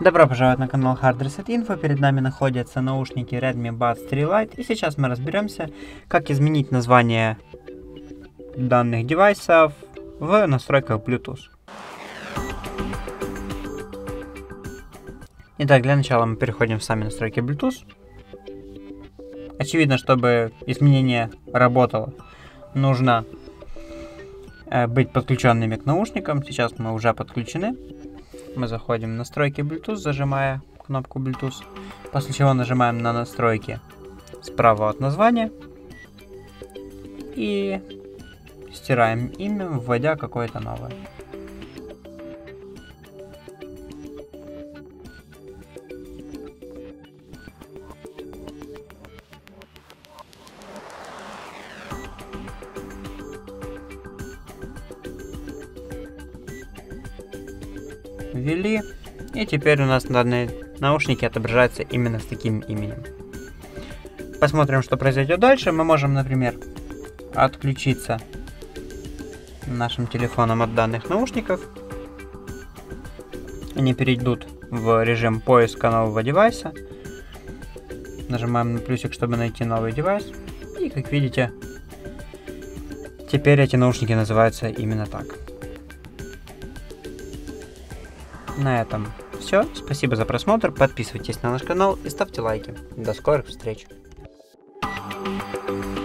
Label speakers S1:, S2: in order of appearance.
S1: Добро пожаловать на канал Hard Reset Info. Перед нами находятся наушники Redmi Buds 3 Lite. И сейчас мы разберемся, как изменить название данных девайсов в настройках Bluetooth. Итак, для начала мы переходим в сами настройки Bluetooth. Очевидно, чтобы изменение работало, нужно э, быть подключенными к наушникам. Сейчас мы уже подключены. Мы заходим в настройки Bluetooth, зажимая кнопку Bluetooth. После чего нажимаем на настройки справа от названия. И стираем имя, вводя какое-то новое. Ввели. И теперь у нас данные наушники отображаются именно с таким именем. Посмотрим, что произойдет дальше. Мы можем, например, отключиться нашим телефоном от данных наушников. Они перейдут в режим поиска нового девайса. Нажимаем на плюсик, чтобы найти новый девайс. И как видите, теперь эти наушники называются именно так на этом все. Спасибо за просмотр. Подписывайтесь на наш канал и ставьте лайки. До скорых встреч. thank you